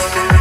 The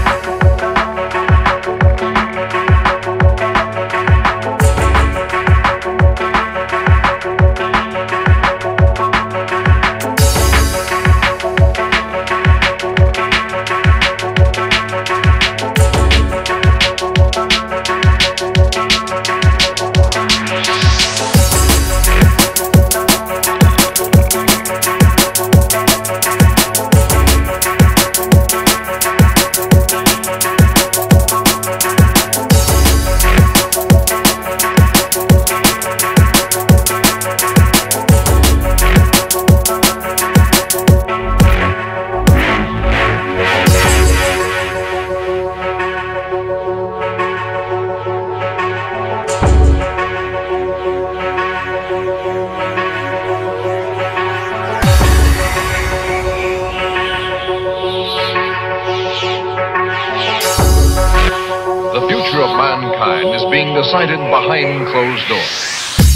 decided behind closed doors.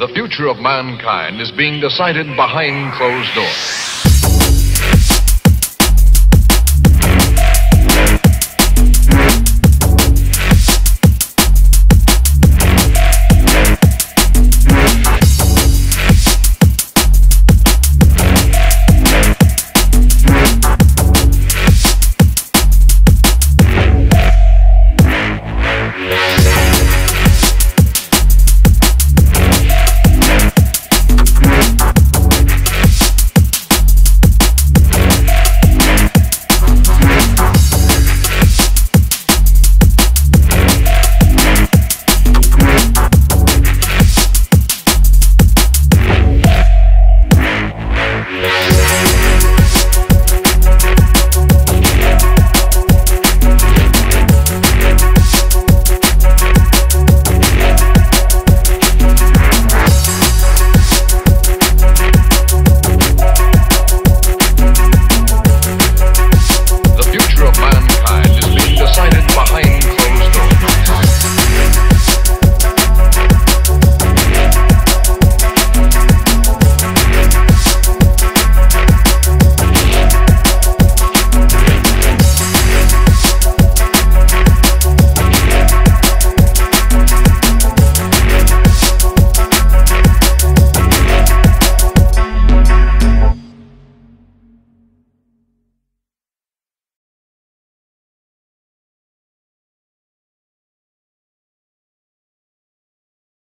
The future of mankind is being decided behind closed doors.